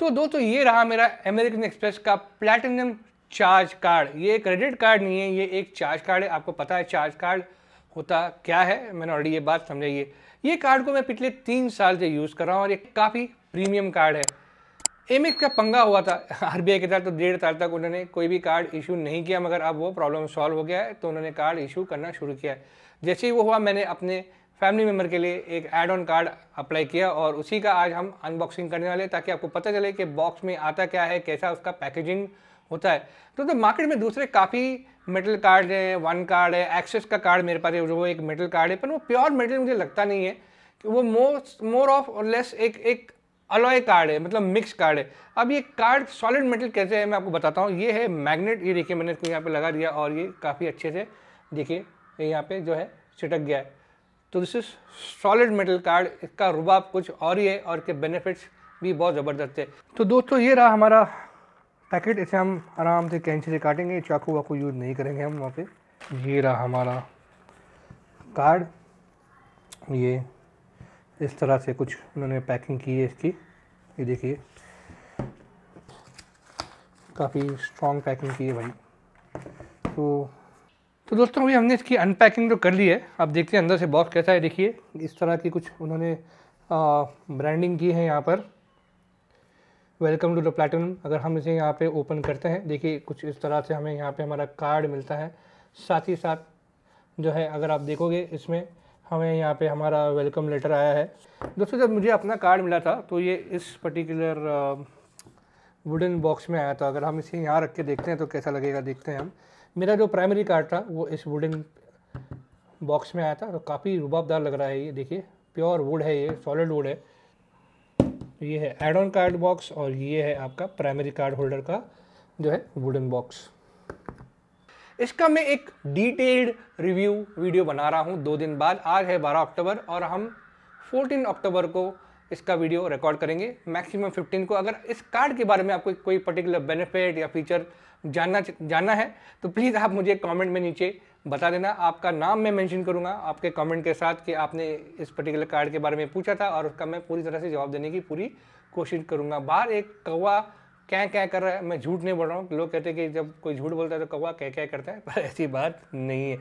तो दोस्तों, ये रहा मेरा अमेरिकन एक्सप्रेस का प्लैटिनम चार्ज कार्ड ये क्रेडिट कार्ड नहीं है, ये एक चार्ज कार्ड है। आपको पता है चार्ज कार्ड होता क्या है? मैंने ऑलरेडी ये बात समझाइए ये कार्ड को मैं पिछले तीन साल से यूज़ कर रहा हूँ और ये काफ़ी प्रीमियम कार्ड है। एम का पंगा हुआ था। आरबीआई के साथ तो डेढ़ साल तक उन्होंने कोई भी कार्ड इशू नहीं किया, मगर अब वो प्रॉब्लम सॉल्व हो गया है तो उन्होंने कार्ड इशू करना शुरू किया है। जैसे ही वो हुआ, मैंने अपने फैमिली मेंबर के लिए एक एड ऑन कार्ड अप्लाई किया और उसी का आज हम अनबॉक्सिंग करने वाले ताकि आपको पता चले कि बॉक्स में आता क्या है कैसा उसका पैकेजिंग होता है। तो, तो मार्केट में दूसरे काफ़ी मेटल कार्ड है वन कार्ड है एक्सेस का कार्ड मेरे पास है वो एक मेटल कार्ड है पर वो प्योर मेटल मुझे लगता नहीं है। कि वो मोर मोर ऑफ़ और लेस एक एक अलॉय कार्ड है मतलब मिक्स कार्ड है। अब ये कार्ड सॉलिड मेटल कैसे है मैं आपको बताता हूँ। ये है मैग्नेट ये देखिए मैंने इसको यहाँ पे लगा दिया और ये काफ़ी अच्छे से देखिए यहाँ पे जो है चिटक गया है। तो this is solid metal card इसका रुबाब कुछ और ही है और इसके बेनिफिट्स भी बहुत ज़बरदस्त है। तो दोस्तों, ये रहा हमारा पैकेट इसे हम आराम से कैंची से काटेंगे, चाकू वाकू यूज़ नहीं करेंगे हम वहाँ पे। ये रहा हमारा कार्ड ये इस तरह से कुछ उन्होंने पैकिंग की है इसकी। ये देखिए, काफ़ी स्ट्रॉन्ग पैकिंग की है भाई। तो तो दोस्तों, अभी हमने इसकी अनपैकिंग तो कर ली है। अब देखते हैं अंदर से बॉक्स कैसा है, देखिए, इस तरह की कुछ उन्होंने ब्रांडिंग की है यहाँ पर। वेलकम टू द प्लेटिनम अगर हम इसे यहाँ पे ओपन करते हैं, देखिए, कुछ इस तरह से हमें यहाँ पे हमारा कार्ड मिलता है। साथ ही साथ जो है, अगर आप देखोगे इसमें, हमें यहाँ पे हमारा वेलकम लेटर आया है। दोस्तों, जब मुझे अपना कार्ड मिला था तो ये इस पर्टिकुलर वुडन बॉक्स में आया था। अगर हम इसे यहाँ रख के देखते हैं तो कैसा लगेगा, देखते हैं हम। मेरा जो प्राइमरी कार्ड था, वो इस वुडन बॉक्स में आया था और काफ़ी रुबाबदार लग रहा है ये, देखिए। प्योर वुड है ये सॉलिड वुड है। ये है एड ऑन कार्ड बॉक्स और ये है आपका प्राइमरी कार्ड होल्डर का जो है वुडन बॉक्स इसका मैं एक डिटेल्ड रिव्यू वीडियो बना रहा हूँ दो दिन बाद। आज है 12 अक्टूबर और हम 14 अक्टूबर को इसका वीडियो रिकॉर्ड करेंगे। मैक्सिमम 15 को अगर इस कार्ड के बारे में आपको कोई पर्टिकुलर बेनिफिट या फीचर जानना जानना है तो प्लीज़ आप मुझे कमेंट में नीचे बता देना। आपका नाम मैं मेंशन करूँगा। आपके कमेंट के साथ कि आपने इस पर्टिकुलर कार्ड के बारे में पूछा था और उसका मैं पूरी तरह से जवाब देने की पूरी कोशिश करूँगा। बाहर एक कौवा क्या क्या कर रहा है, मैं झूठ नहीं बोल रहा हूँ। लोग कहते हैं कि जब कोई झूठ बोलता है तो कौवा क्या क्या करता है, पर ऐसी बात नहीं है।